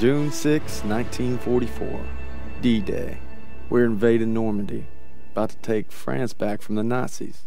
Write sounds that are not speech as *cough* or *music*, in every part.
June 6, 1944. D-Day. We're invading Normandy, about to take France back from the Nazis.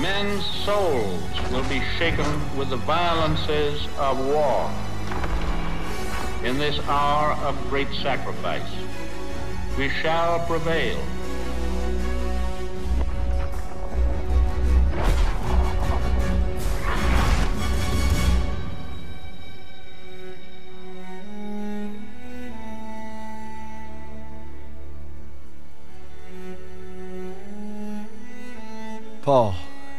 Men's souls will be shaken with the violences of war. In this hour of great sacrifice, we shall prevail. Paul,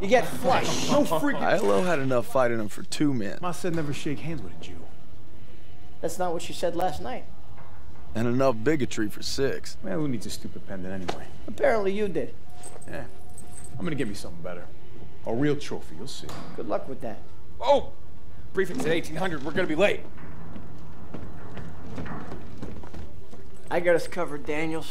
you get flushed. No *laughs* freaking. Aiello had enough fighting him for two men, Ma said never shake hands with a Jew. That's not what she said last night. and enough bigotry for six. Man, who needs a stupid pendant anyway? Apparently you did. Yeah. I'm gonna get me something better. A real trophy, you'll see. Good luck with that. Oh! Briefing's at 1800. We're gonna be late. I got us covered, Daniels.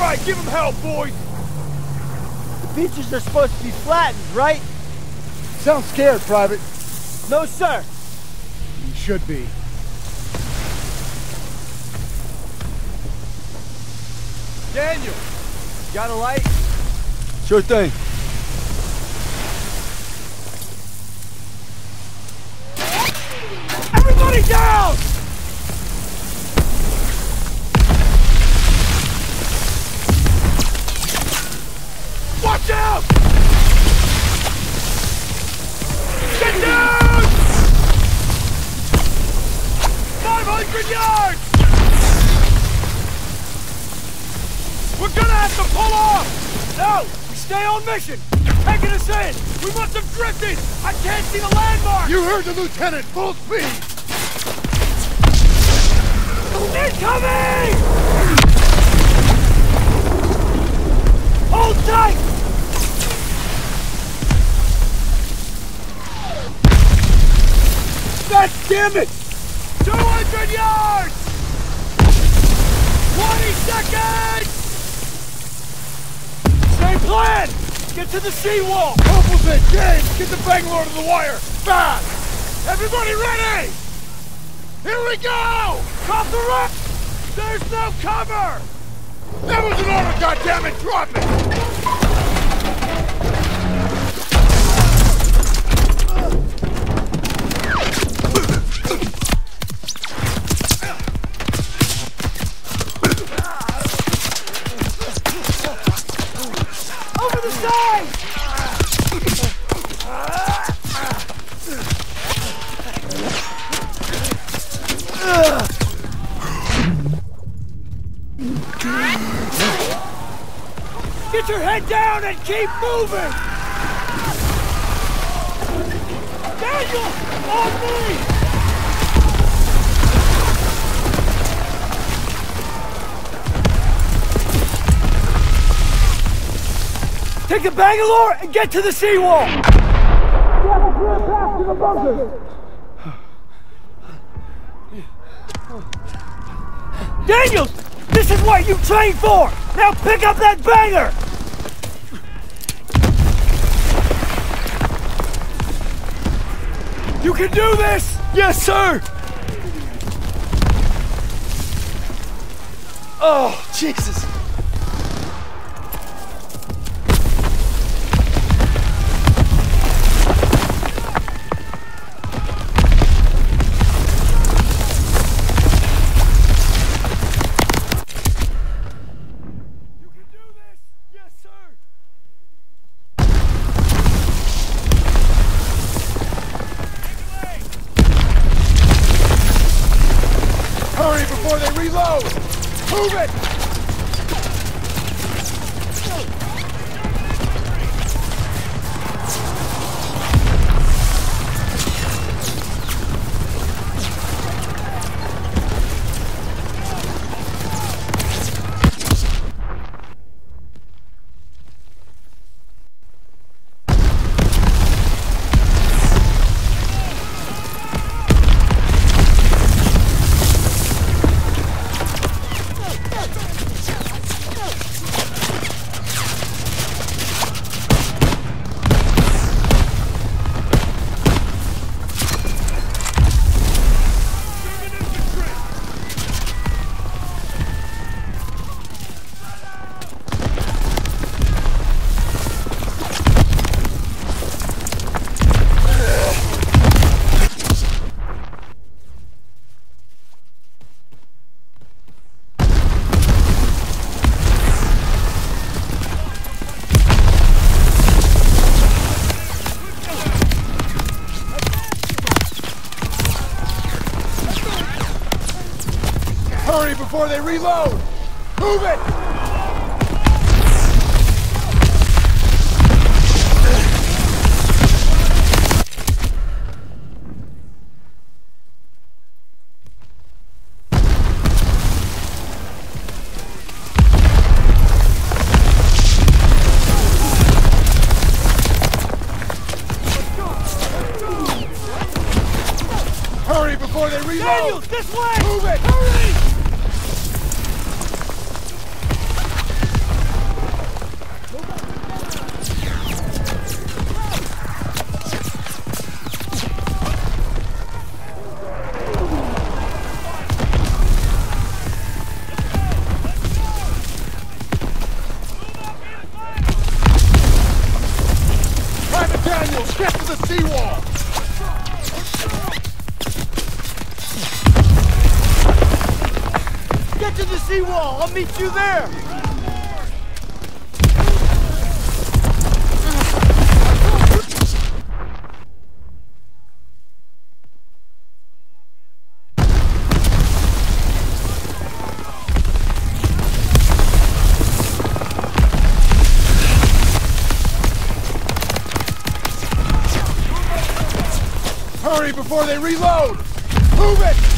right, give him hell, boys! The beaches are supposed to be flattened, right? Sound scared, Private. No, sir. You should be. Daniel, got a light? Sure thing. Everybody down! Stay on mission! Taking us in! We must have drifted! I can't see the landmark! You heard the lieutenant. Full speed. Incoming! Hold tight! God damn it! 200 yards! 20 seconds! Same plan! Get to the seawall! Opposite. James, Get the Bangalore to the wire! Fast! Everybody ready! Here we go! Top the rock! There's no cover! That was an order, goddammit! Drop it! Get your head down and keep moving! Daniel! On me! Take the Bangalore and get to the seawall! Daniels! This is what you trained for! Now pick up that banger! You can do this! Yes, sir! Oh, Jesus! Move it! Hurry before they reload! Move it! Hurry before they reload! Move it!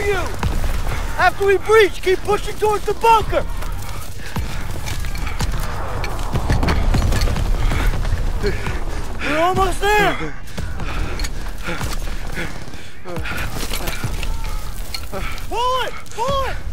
for you! After we breach, keep pushing towards the bunker! We're almost there! Pull it! Pull it!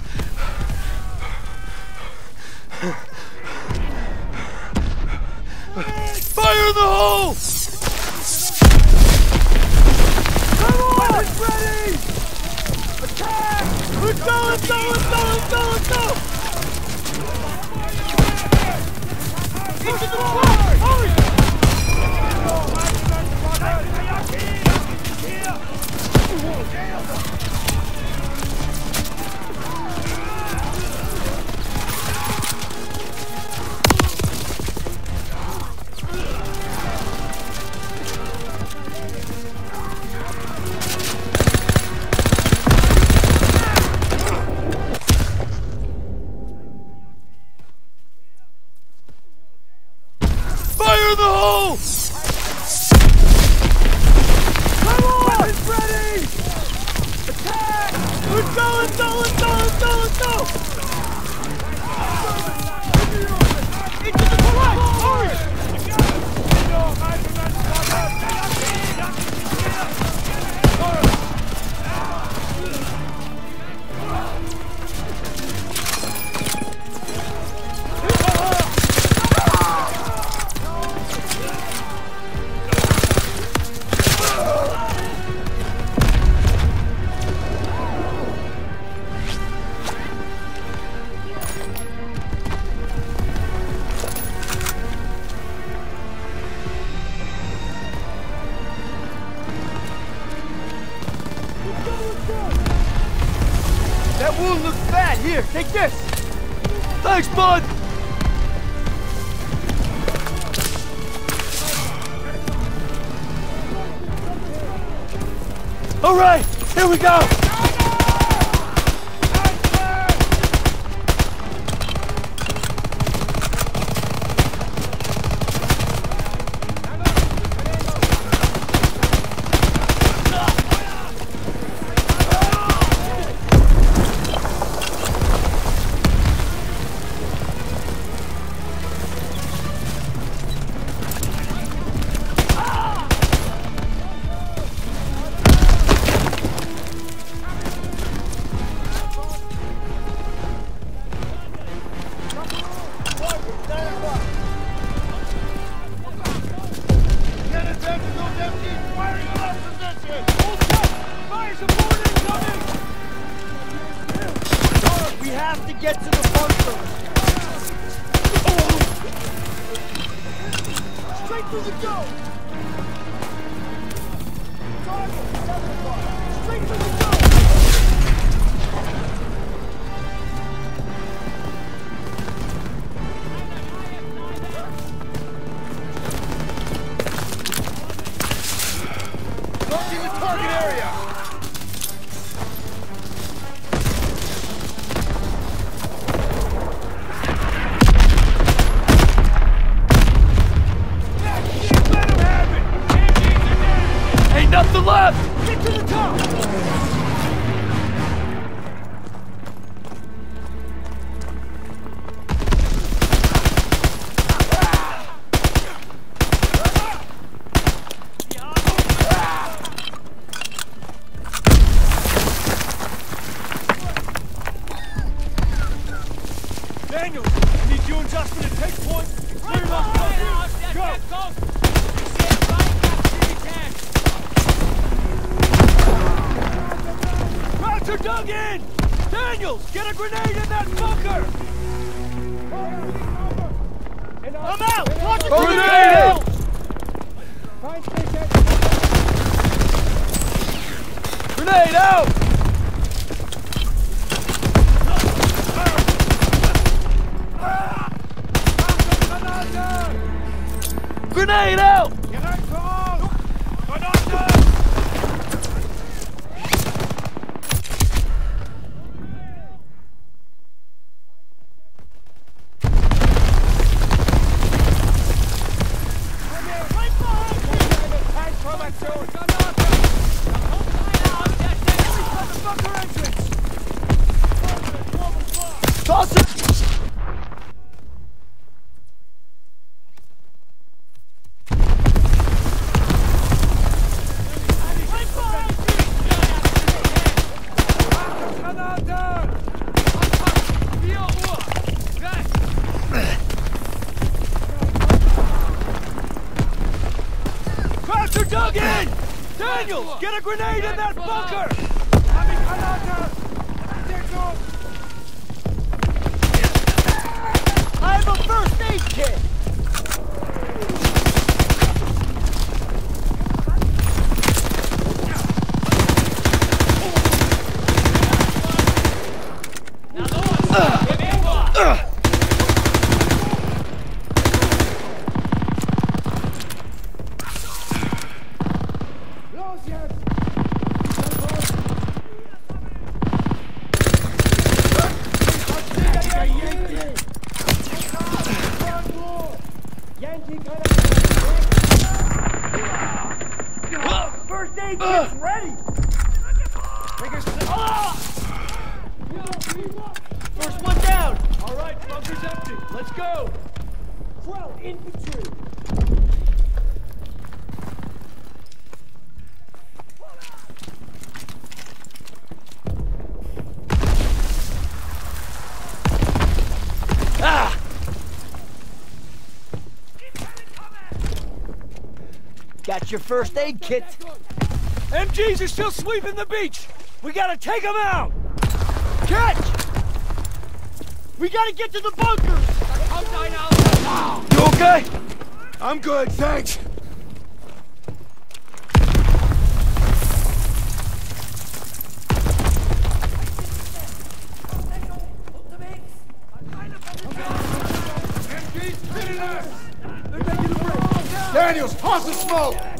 Clear the hole! Come on! Weapons ready! Attack! Let's go, let's go, let's! to the top! grenade in that Kraut infantry! Ah! Got your first aid kit. MGs are still sweeping the beach. We gotta take them out. Catch! We gotta get to the bunkers! You okay? I'm good, thanks. Daniels, toss the smoke!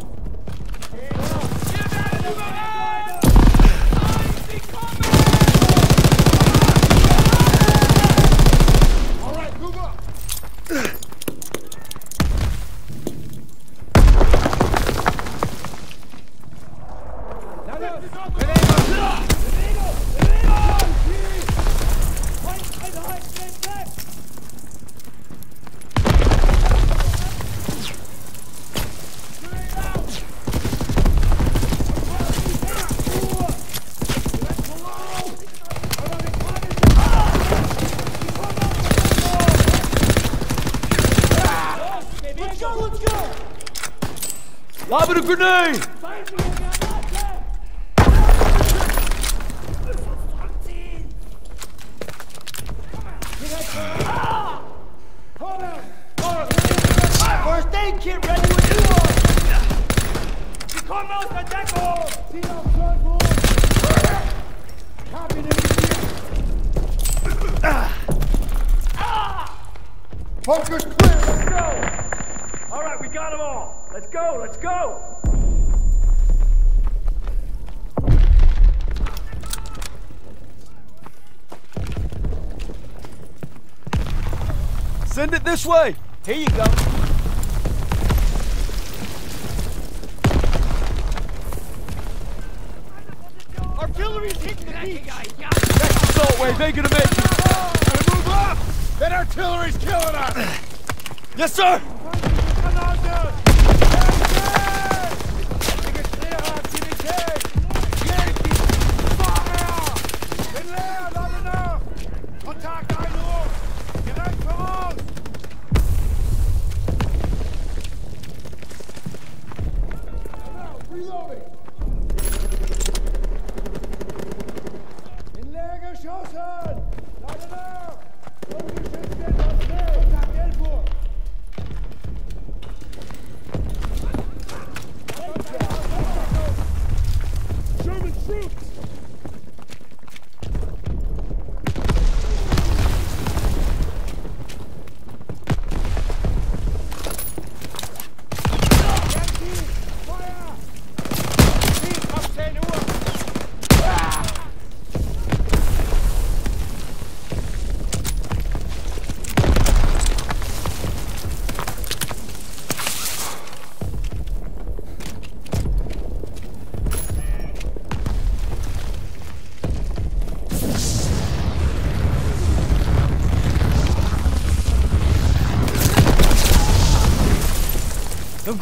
company!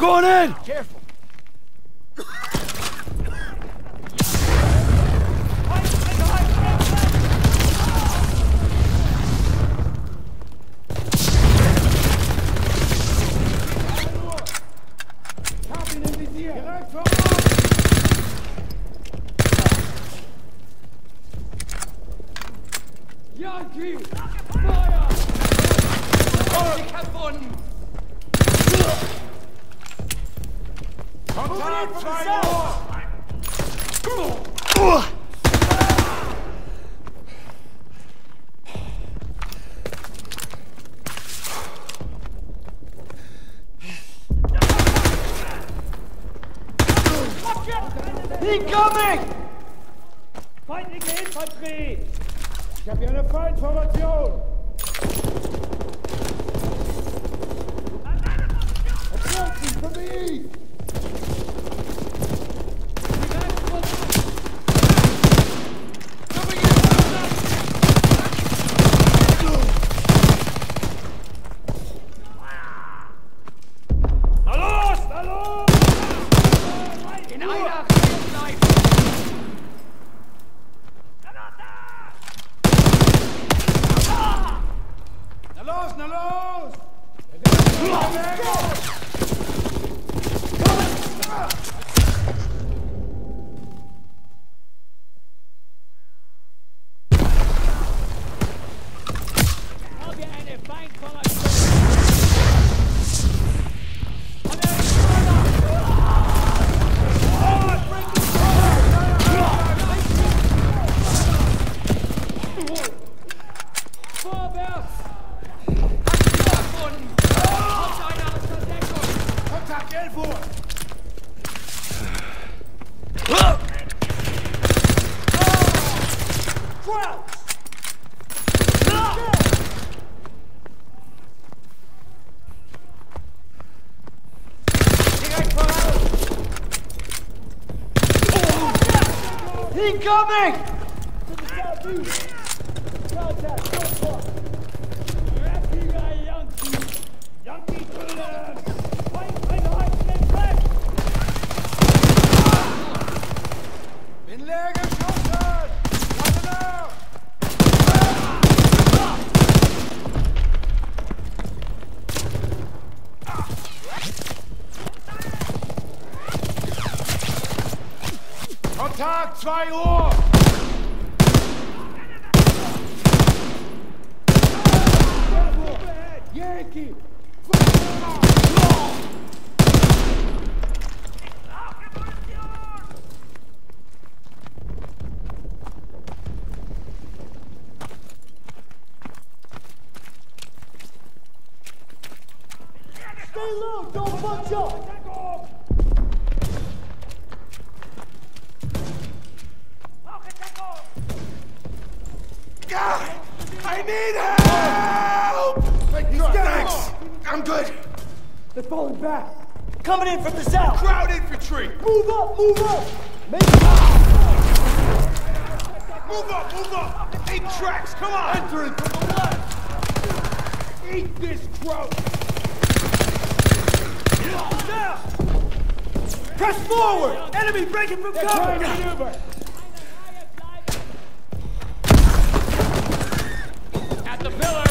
going in! Careful! Kontakt, 2 Uhr! Yankee! From the south. Kraut infantry! Move up, move up. Make Move up, move up! Eight tracks, come on! Entering from the left! Eat this crowd! Now. Press forward. Enemy breaking from cover. maneuver! At the pillar!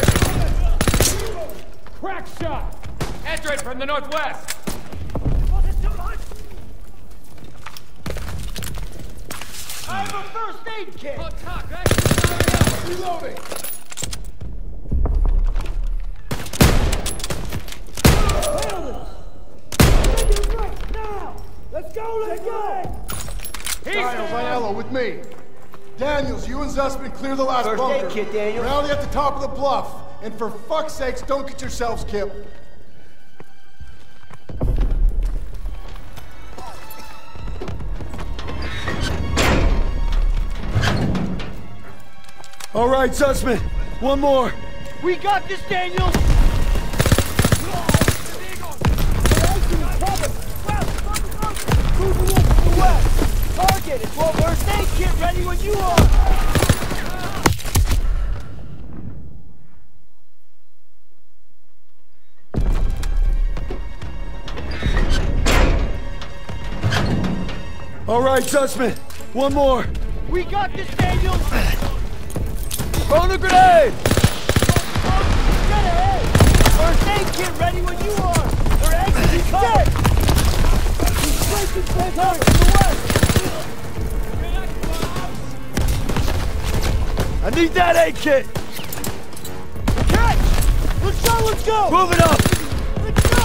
Crack shot! Entering from the northwest! First aid kit. Reloading! Eh? Right now. Let's go. Let's go. Daniels, Aiello, with me. Daniels, you and Zussman clear the last First bunker. aid kit, Daniel. Rally at the top of the bluff. And for fuck's sakes, don't get yourselves killed. All right, Zussman. One more. We got this, Daniel. Moving up to the west. Target is aid kit ready when you are. All right, Zussman. One more. We got this, Daniel. Throw the grenade! Ahead. First aid kit ready when you are. We're exiting cover. He's from cover to the west. I need that A kit! Catch! Let's go, let's go! Move it up! Let's go!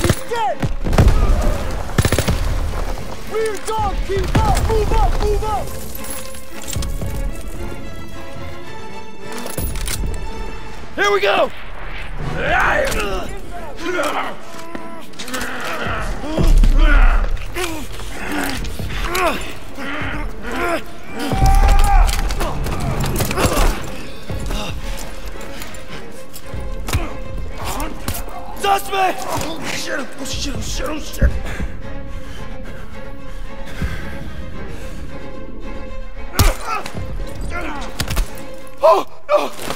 He's dead! Rear dog, keep up! Move up, move up! Here we go! Touch me! Oh shit, oh shit, oh shit, oh shit. Oh, no!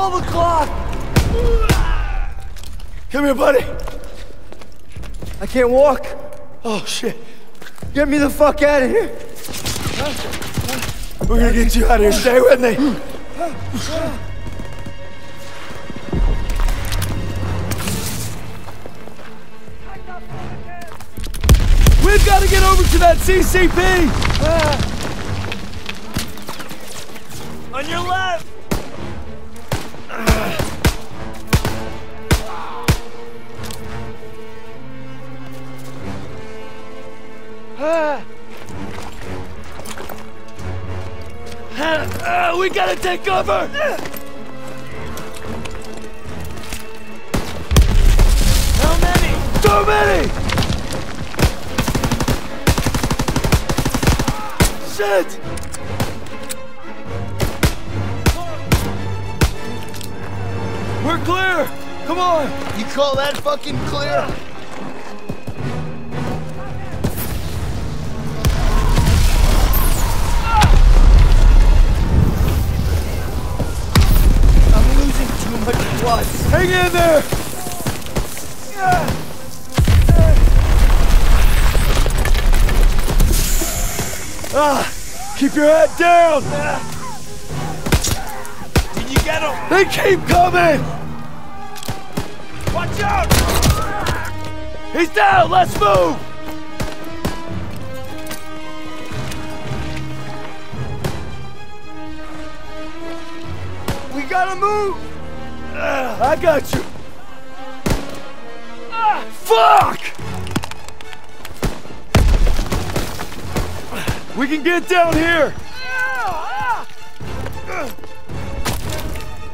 12 o'clock! Come here, buddy. I can't walk. Oh, shit. Get me the fuck out of here. We're gonna get you out of here. Stay with me. We've got to get over to that CCP! On your left! We gotta take cover! How many? Too many! Shit! We're clear! Come on! You call that fucking clear? Blood. Hang in there! Ah, keep your head down! Did you get him? They keep coming! Watch out! He's down! Let's move! We gotta move! I got you! Fuck! We can get down here!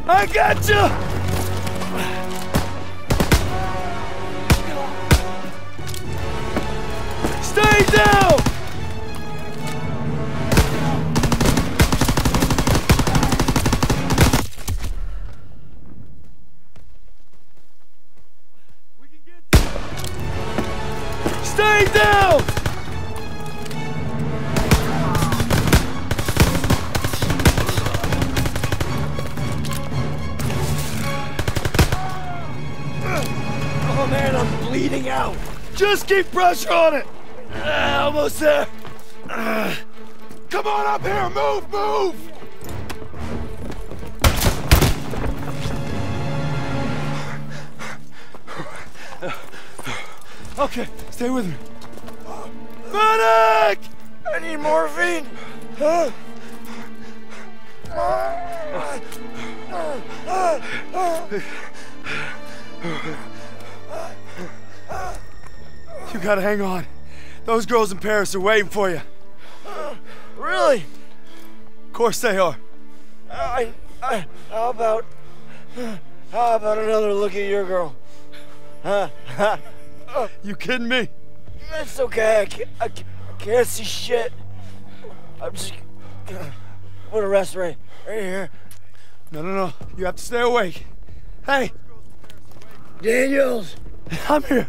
I got you! Stay down! Bleeding out. Just keep pressure on it. Ah, almost there. Ah. come on up here. Move, move. Okay, stay with me. Medic! I need morphine. You gotta hang on. Those girls in Paris are waiting for you. Really? Of course they are. I, I, how about, how about another look at your girl? Huh? *laughs* You kidding me? It's okay. I can't, I can't, I can't see shit. I'm just gonna rest right, right here. No, no, no. You have to stay awake. Hey, Daniels, I'm here.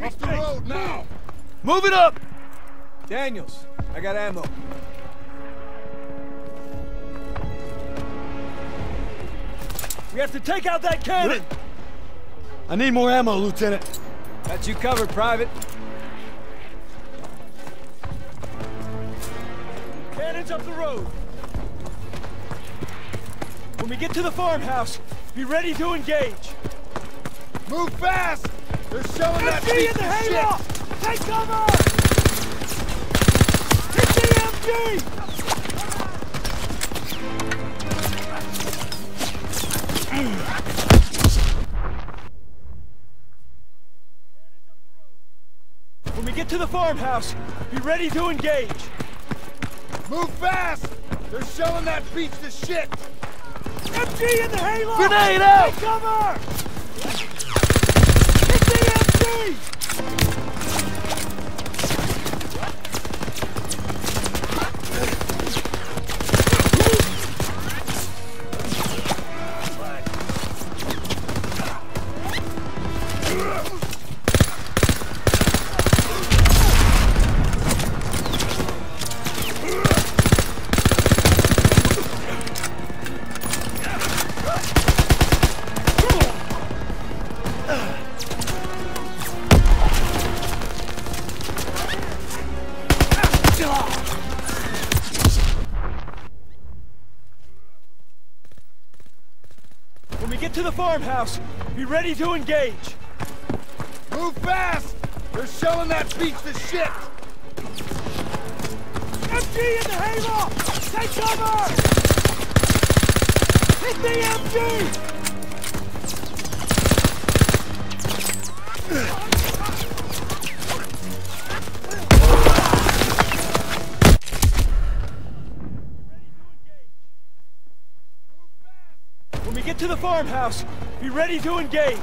Me Off the space. road now. Move it up! Daniels, I got ammo. We have to take out that cannon. I need more ammo, Lieutenant. Got you covered, Private. Cannon's up the road. When we get to the farmhouse, be ready to engage. Move fast. They're showing that MG piece in the hayloft! Take cover! Hit the MG! When we get to the farmhouse, be ready to engage. Move fast. They're showing that piece of shit. MG in the hayloft! Grenade out! Take cover! The farmhouse, be ready to engage. Move fast. They're shelling that beach to shit. MG in the hayloft! Take cover! Hit the MG! When we get to the farmhouse, be ready to engage.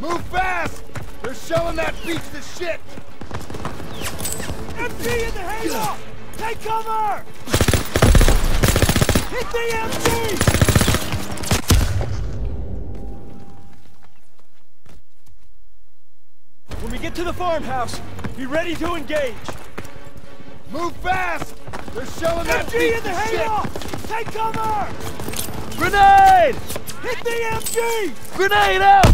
Move fast. They're shelling that beach to shit. MG in the hayloft! Take cover! Hit the MG! When we get to the farmhouse, be ready to engage. Move fast. They're showing that MG in the of hayloft! Take cover! Grenade! Hit the MG! Grenade out!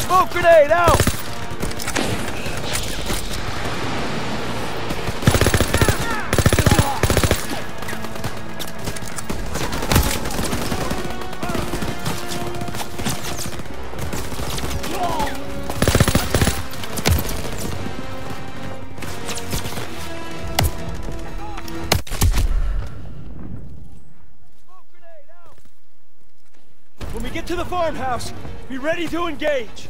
Smoke grenade out! Ready to engage.